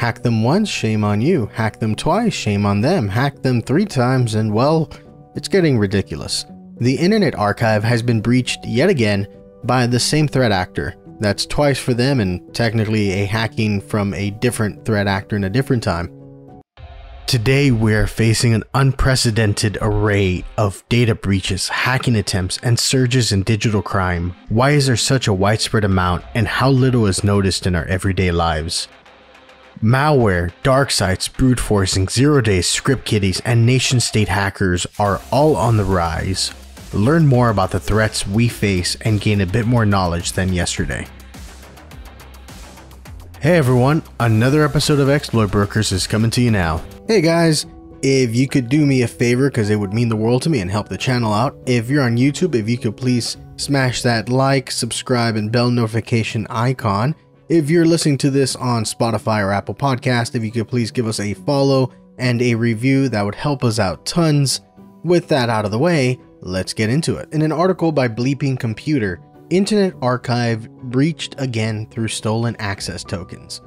Hack them once, shame on you. Hack them twice, shame on them. Hack them three times, and well, it's getting ridiculous. The Internet Archive has been breached yet again by the same threat actor. That's twice for them and technically a hacking from a different threat actor in a different time. Today, we're facing an unprecedented array of data breaches, hacking attempts, and surges in digital crime. Why is there such a widespread amount, and how little is noticed in our everyday lives? Malware, dark sites, brute forcing, zero days, script kiddies, and nation state hackers are all on the rise. Learn more about the threats we face and gain a bit more knowledge than yesterday. Hey everyone, another episode of Exploit Brokers is coming to you now. Hey guys, if you could do me a favor because it would mean the world to me and help the channel out, if you're on YouTube, if you could please smash that like, subscribe, and bell notification icon. If you're listening to this on Spotify or Apple Podcast, if you could please give us a follow and a review, that would help us out tons. With that out of the way, let's get into it. In an article by Bleeping Computer, Internet Archive breached again through stolen access tokens.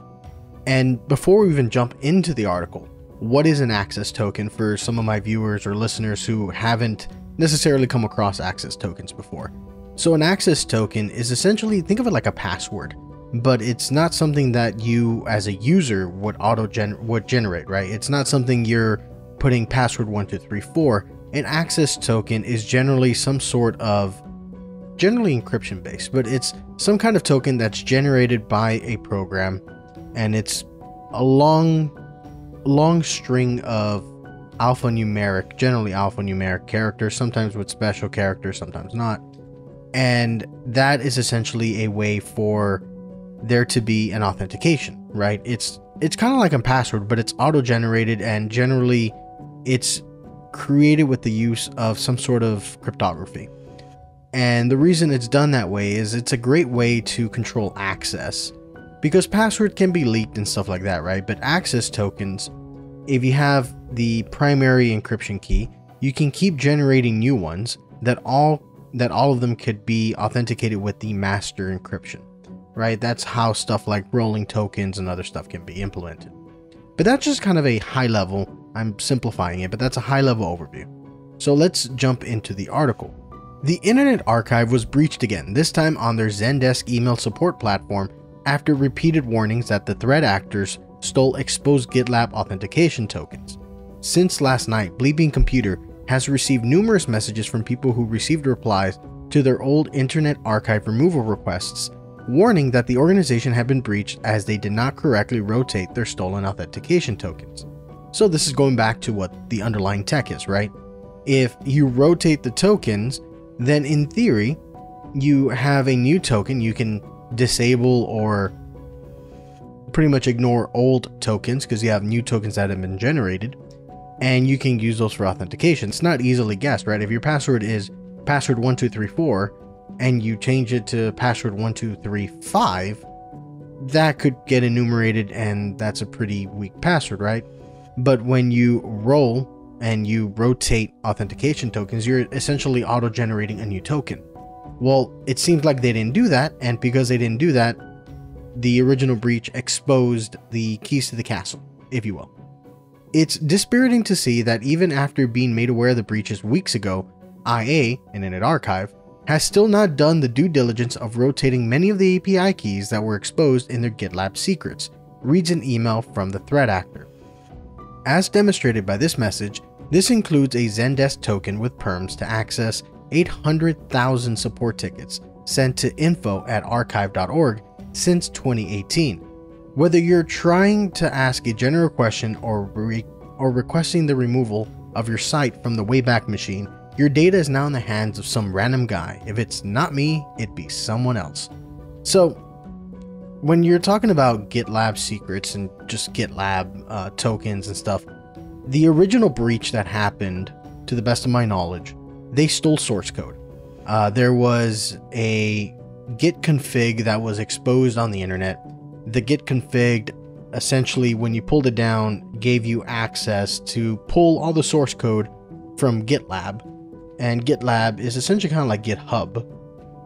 And before we even jump into the article, what is an access token for some of my viewers or listeners who haven't necessarily come across access tokens before? So, an access token is essentially think of it like a password, but it's not something that you as a user would auto gen would generate, right? It's not something you're putting password 1234. An access token is generally some sort of generally encryption based, but it's some kind of token that's generated by a program and it's a long long string of alphanumeric, generally alphanumeric characters, sometimes with special characters, sometimes not. And that is essentially a way for there to be an authentication, right? It's it's kind of like a password, but it's auto-generated and generally it's created with the use of some sort of cryptography. And the reason it's done that way is it's a great way to control access because password can be leaked and stuff like that, right? But access tokens, if you have the primary encryption key, you can keep generating new ones that all that all of them could be authenticated with the master encryption, right? That's how stuff like rolling tokens and other stuff can be implemented. But that's just kind of a high level, I'm simplifying it, but that's a high level overview. So let's jump into the article. The Internet Archive was breached again, this time on their Zendesk email support platform after repeated warnings that the threat actors stole exposed GitLab authentication tokens. Since last night, Bleeping Computer has received numerous messages from people who received replies to their old Internet Archive removal requests, warning that the organization had been breached as they did not correctly rotate their stolen authentication tokens. So this is going back to what the underlying tech is, right? If you rotate the tokens, then in theory, you have a new token. You can disable or pretty much ignore old tokens because you have new tokens that have been generated and you can use those for authentication. It's not easily guessed, right? If your password is password 1234 and you change it to password 1235, that could get enumerated and that's a pretty weak password, right? But when you roll and you rotate authentication tokens, you're essentially auto generating a new token. Well, it seems like they didn't do that, and because they didn't do that, the original breach exposed the keys to the castle, if you will. It's dispiriting to see that even after being made aware of the breaches weeks ago, IA, Internet Archive, has still not done the due diligence of rotating many of the API keys that were exposed in their GitLab secrets, reads an email from the threat actor. As demonstrated by this message, this includes a Zendesk token with perms to access 800,000 support tickets sent to info at archive.org since 2018. Whether you're trying to ask a general question or, re- or requesting the removal of your site from the Wayback Machine, your data is now in the hands of some random guy. If it's not me, it'd be someone else. So, when you're talking about GitLab secrets and just GitLab uh, tokens and stuff, the original breach that happened, to the best of my knowledge, they stole source code. Uh, there was a git config that was exposed on the internet. The git config essentially, when you pulled it down, gave you access to pull all the source code from GitLab. And GitLab is essentially kind of like GitHub.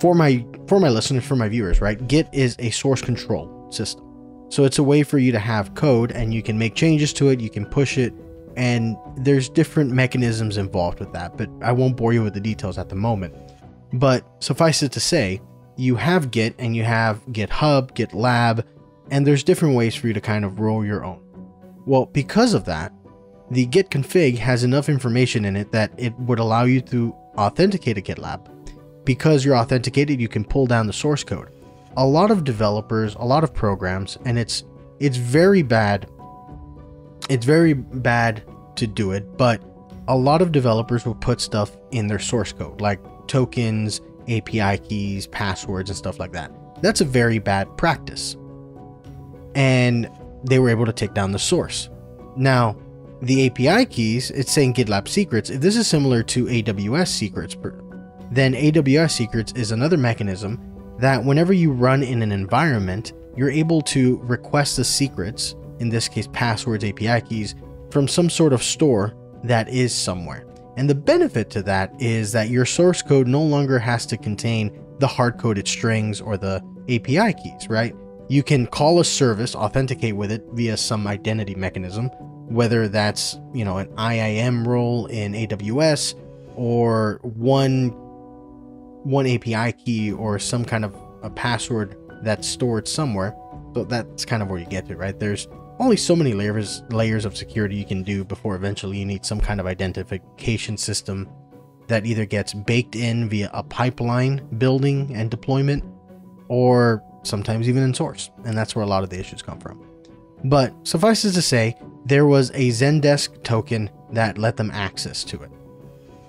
For my for my listeners, for my viewers, right? Git is a source control system. So it's a way for you to have code and you can make changes to it, you can push it, and there's different mechanisms involved with that, but I won't bore you with the details at the moment. But suffice it to say, you have Git and you have GitHub, GitLab, and there's different ways for you to kind of roll your own. Well, because of that, the git config has enough information in it that it would allow you to authenticate a GitLab. Because you're authenticated, you can pull down the source code. A lot of developers, a lot of programs, and it's it's very bad. It's very bad to do it, but a lot of developers will put stuff in their source code, like tokens, API keys, passwords, and stuff like that. That's a very bad practice. And they were able to take down the source. Now, the API keys, it's saying GitLab secrets. If this is similar to AWS secrets, then AWS secrets is another mechanism that whenever you run in an environment, you're able to request the secrets, in this case passwords, API keys, from some sort of store that is somewhere. And the benefit to that is that your source code no longer has to contain the hard coded strings or the API keys, right? You can call a service, authenticate with it via some identity mechanism, whether that's, you know, an IAM role in AWS or one one API key or some kind of a password that's stored somewhere. So that's kind of where you get to, right? There's only so many layers layers of security you can do before eventually you need some kind of identification system that either gets baked in via a pipeline building and deployment or sometimes even in source, and that's where a lot of the issues come from. But suffices to say, there was a Zendesk token that let them access to it.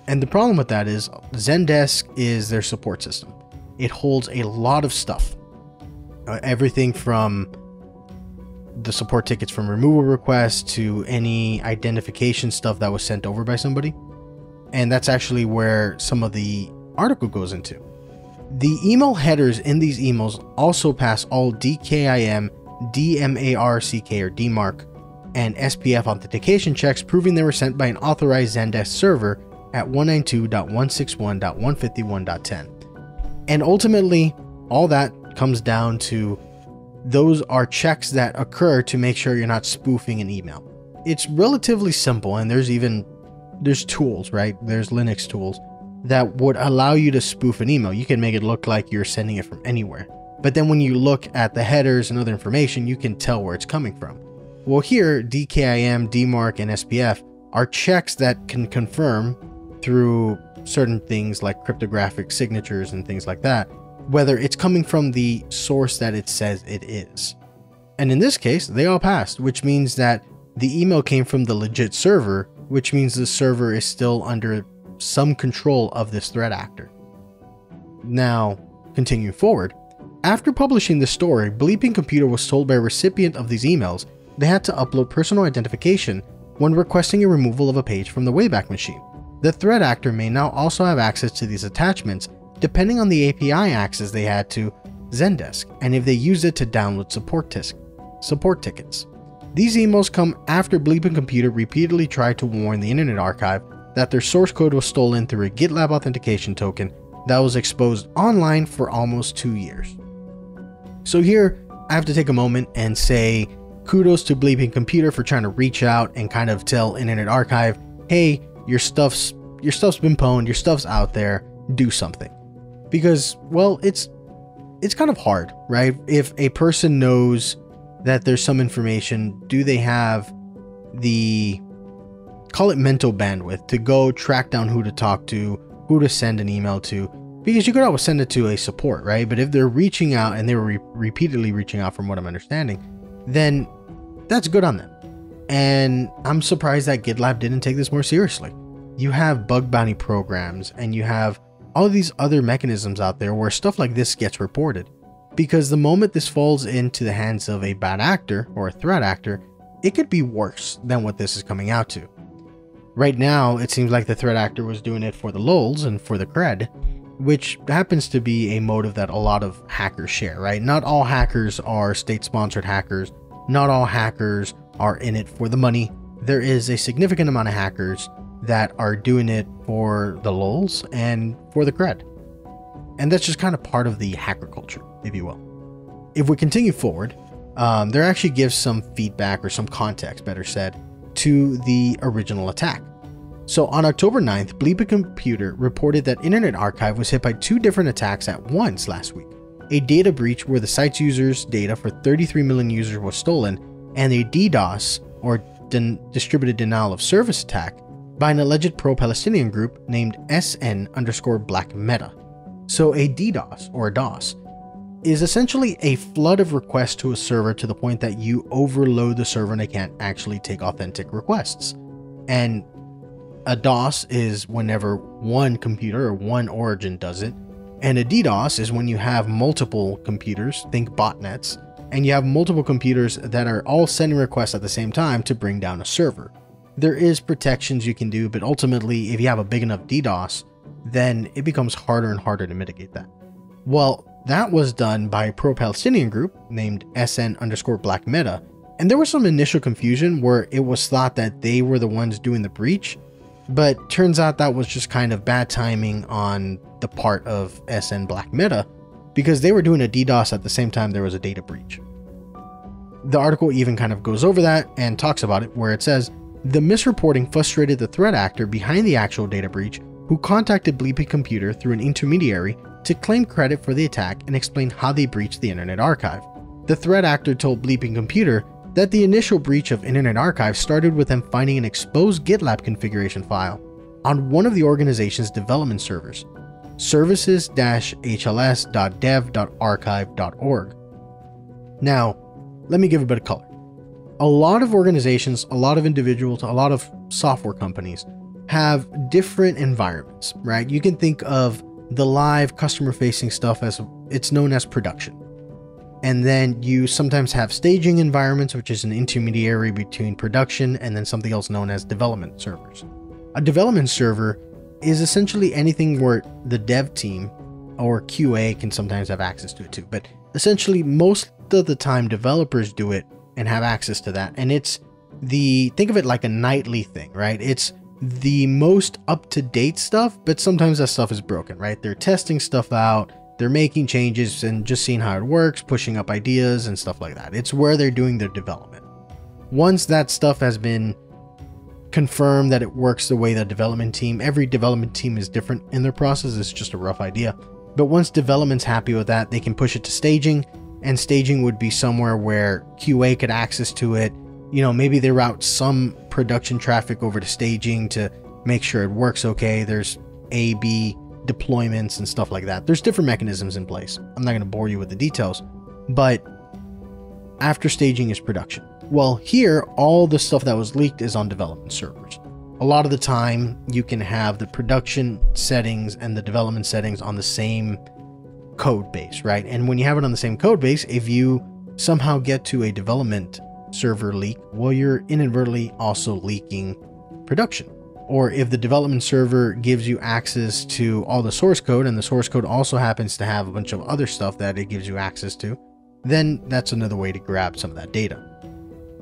And the problem with that is Zendesk is their support system. It holds a lot of stuff. Uh, everything from the support tickets from removal requests to any identification stuff that was sent over by somebody. And that's actually where some of the article goes into. The email headers in these emails also pass all DKIM, DMARCK or DMARC, and SPF authentication checks proving they were sent by an authorized Zendesk server at 192.161.151.10. And ultimately, all that comes down to those are checks that occur to make sure you're not spoofing an email. It's relatively simple and there's even there's tools, right? There's Linux tools that would allow you to spoof an email. You can make it look like you're sending it from anywhere. But then when you look at the headers and other information, you can tell where it's coming from. Well, here, DKIM, DMARC, and SPF are checks that can confirm through certain things like cryptographic signatures and things like that, whether it's coming from the source that it says it is. And in this case, they all passed, which means that the email came from the legit server, which means the server is still under some control of this threat actor. Now, continuing forward, after publishing the story, Bleeping Computer was told by a recipient of these emails they had to upload personal identification when requesting a removal of a page from the Wayback Machine. The threat actor may now also have access to these attachments depending on the API access they had to Zendesk and if they used it to download support, support tickets. These emails come after Bleeping Computer repeatedly tried to warn the Internet Archive that their source code was stolen through a GitLab authentication token that was exposed online for almost two years. So here, I have to take a moment and say kudos to Bleeping Computer for trying to reach out and kind of tell Internet Archive, hey, your stuff's your stuff's been pwned, your stuff's out there, do something. Because, well, it's it's kind of hard, right? If a person knows that there's some information, do they have the call it mental bandwidth to go track down who to talk to, who to send an email to, because you could always send it to a support, right? But if they're reaching out and they were re- repeatedly reaching out, from what I'm understanding, then that's good on them. And I'm surprised that GitLab didn't take this more seriously. You have bug bounty programs and you have all these other mechanisms out there where stuff like this gets reported. Because the moment this falls into the hands of a bad actor or a threat actor, it could be worse than what this is coming out to. Right now, it seems like the threat actor was doing it for the lulz and for the cred, which happens to be a motive that a lot of hackers share, right? Not all hackers are state sponsored hackers, not all hackers are in it for the money. There is a significant amount of hackers that are doing it for the lulz and for the cred. And that's just kind of part of the hacker culture, if you will. If we continue forward, um, there actually gives some feedback or some context, better said, to the original attack. So on October 9th, Bleepy Computer reported that Internet Archive was hit by two different attacks at once last week. A data breach where the site's users' data for 33 million users was stolen, and a DDoS, or Distributed Denial of Service attack, by an alleged pro-Palestinian group named SN underscore Black Meta. So a DDoS, or a DOS, is essentially a flood of requests to a server to the point that you overload the server and they can't actually take authentic requests. And a DOS is whenever one computer or one origin does it, and a DDoS is when you have multiple computers, think botnets, and you have multiple computers that are all sending requests at the same time to bring down a server. There is protections you can do, but ultimately, if you have a big enough DDoS, then it becomes harder and harder to mitigate that. Well, that was done by a pro-Palestinian group named SN underscore Black Meta, and there was some initial confusion where it was thought that they were the ones doing the breach, but turns out that was just kind of bad timing on the part of SN Black Meta because they were doing a DDoS at the same time there was a data breach. The article even kind of goes over that and talks about it where it says, the misreporting frustrated the threat actor behind the actual data breach who contacted Bleepy Computer through an intermediary to claim credit for the attack and explain how they breached the Internet Archive. The threat actor told Bleeping Computer that the initial breach of Internet Archive started with them finding an exposed GitLab configuration file on one of the organization's development servers, services-hls.dev.archive.org. Now, let me give a bit of color. A lot of organizations, a lot of individuals, a lot of software companies have different environments, right? You can think of the live customer facing stuff as it's known as production. And then you sometimes have staging environments, which is an intermediary between production and then something else known as development servers. A development server is essentially anything where the dev team or QA can sometimes have access to it too. But essentially, most of the time, developers do it and have access to that. And it's the think of it like a nightly thing, right? It's the most up to date stuff, but sometimes that stuff is broken, right? They're testing stuff out, they're making changes and just seeing how it works, pushing up ideas and stuff like that. It's where they're doing their development. Once that stuff has been confirmed that it works the way the development team, every development team is different in their process, it's just a rough idea. But once development's happy with that, they can push it to staging, and staging would be somewhere where QA could access to it, you know, maybe they route some production traffic over to staging to make sure it works okay. There's A, B deployments and stuff like that. There's different mechanisms in place. I'm not going to bore you with the details, but after staging is production. Well, here, all the stuff that was leaked is on development servers. A lot of the time, you can have the production settings and the development settings on the same code base, right? And when you have it on the same code base, if you somehow get to a development server leak, well, you're inadvertently also leaking production. Or if the development server gives you access to all the source code and the source code also happens to have a bunch of other stuff that it gives you access to, then that's another way to grab some of that data.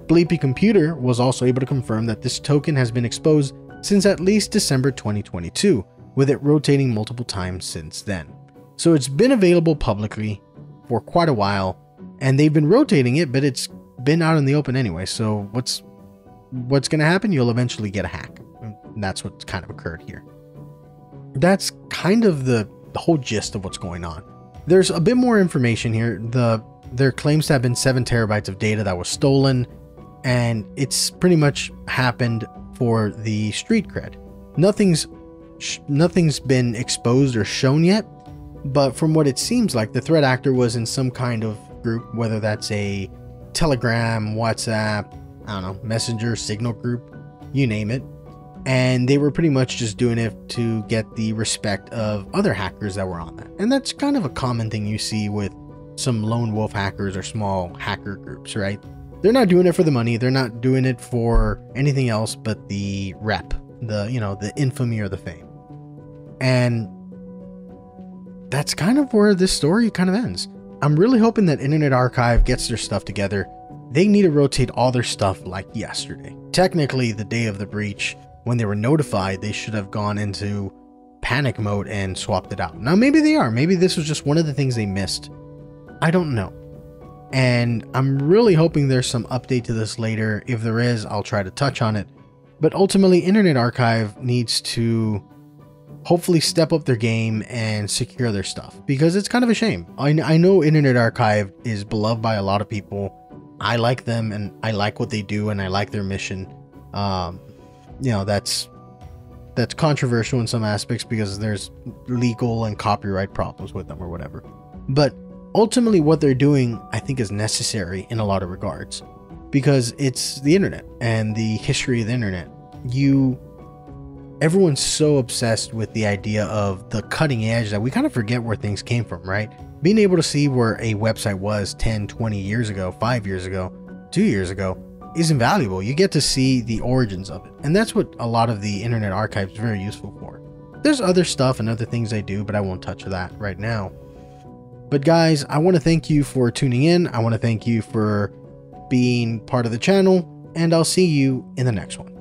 Bleepy Computer was also able to confirm that this token has been exposed since at least December 2022, with it rotating multiple times since then. So it's been available publicly for quite a while, and they've been rotating it, but it's been out in the open anyway. So what's what's going to happen? You'll eventually get a hack. And that's what's kind of occurred here. That's kind of the, the whole gist of what's going on. There's a bit more information here. The there claims to have been seven terabytes of data that was stolen, and it's pretty much happened for the street cred. Nothing's nothing's been exposed or shown yet, but from what it seems like, the threat actor was in some kind of group, whether that's a Telegram, WhatsApp, I don't know, Messenger, Signal group, you name it. And they were pretty much just doing it to get the respect of other hackers that were on that. And that's kind of a common thing you see with some lone wolf hackers or small hacker groups, right? They're not doing it for the money, they're not doing it for anything else but the rep, the, you know, the infamy or the fame. And that's kind of where this story kind of ends. I'm really hoping that Internet Archive gets their stuff together. They need to rotate all their stuff like yesterday. Technically, the day of the breach, when they were notified, they should have gone into panic mode and swapped it out. Now, maybe they are. Maybe this was just one of the things they missed. I don't know. And I'm really hoping there's some update to this later. If there is, I'll try to touch on it. But ultimately, Internet Archive needs to hopefully step up their game and secure their stuff because it's kind of a shame. I, I know Internet Archive is beloved by a lot of people. I like them and I like what they do and I like their mission. Um, you know, that's that's controversial in some aspects because there's legal and copyright problems with them or whatever. But ultimately what they're doing I think is necessary in a lot of regards because it's the internet and the history of the internet. You everyone's so obsessed with the idea of the cutting edge that we kind of forget where things came from, right? Being able to see where a website was 10, 20 years ago, 5 years ago, 2 years ago is invaluable. You get to see the origins of it. And that's what a lot of the internet archive is very useful for. There's other stuff and other things I do, but I won't touch that right now. But guys, I want to thank you for tuning in. I want to thank you for being part of the channel, and I'll see you in the next one.